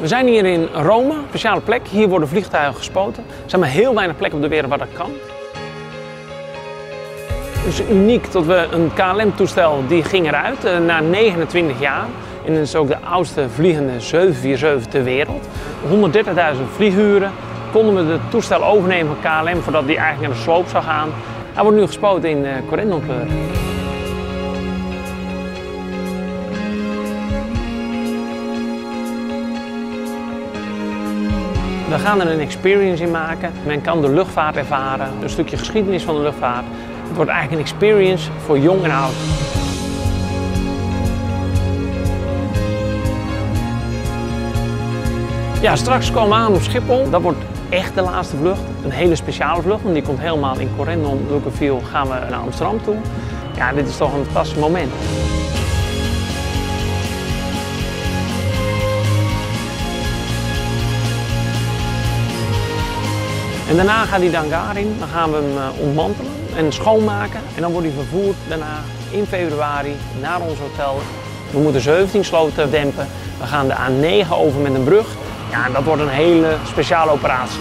We zijn hier in Rome, een speciale plek. Hier worden vliegtuigen gespoten. Er zijn maar heel weinig plekken op de wereld waar dat kan. Het is uniek dat we een KLM-toestel die ging eruit eh, na 29 jaar. En het is ook de oudste vliegende 747 ter wereld. 130.000 vlieguren konden we het toestel overnemen van KLM voordat die eigenlijk naar de sloop zou gaan. Hij wordt nu gespoten in uh. We gaan er een experience in maken. Men kan de luchtvaart ervaren, een stukje geschiedenis van de luchtvaart. Het wordt eigenlijk een experience voor jong en oud. Ja, straks komen we aan op Schiphol. Dat wordt echt de laatste vlucht. Een hele speciale vlucht, want die komt helemaal in Corendon, Luckerville, gaan we naar Amsterdam toe. Ja, dit is toch een fantastisch moment. En daarna gaat hij dan in. Dan gaan we hem eh, ontmantelen en schoonmaken. En dan wordt hij vervoerd daarna in februari naar ons hotel. We moeten 17 sloten dempen. We gaan de A9 over met een brug. Ja, dat wordt een hele speciale operatie.